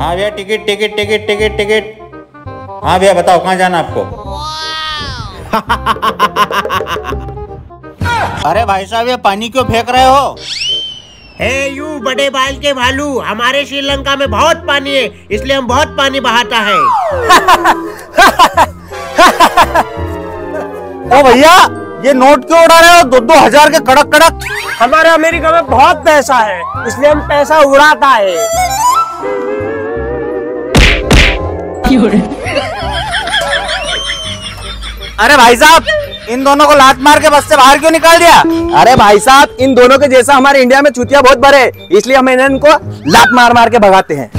हाँ भैया ticket ticket ticket ticket ticket हाँ भैया बताओ कहाँ जाना आपको? अरे भाई साहब ये पानी क्यों फेंक रहे हो? हे यू बड़े बाल के भालू हमारे श्रीलंका में बहुत पानी है इसलिए हम बहुत पानी बहाता है। ओ भैया ये नोट क्यों उड़ा रहे हो? दो दो हज़ार के कड़क कड़क हमारे अमेरिका में बहुत पैसा है इसलिए हम पैसा उड़ाता है। अरे भाई साहब इन दोनों को लात मार के बस से बाहर क्यों निकाल दिया? अरे भाई साहब इन दोनों के जैसा हमारे इंडिया में चुतिया बहुत बड़े इसलिए हम इनको लात मार मार के भगाते हैं।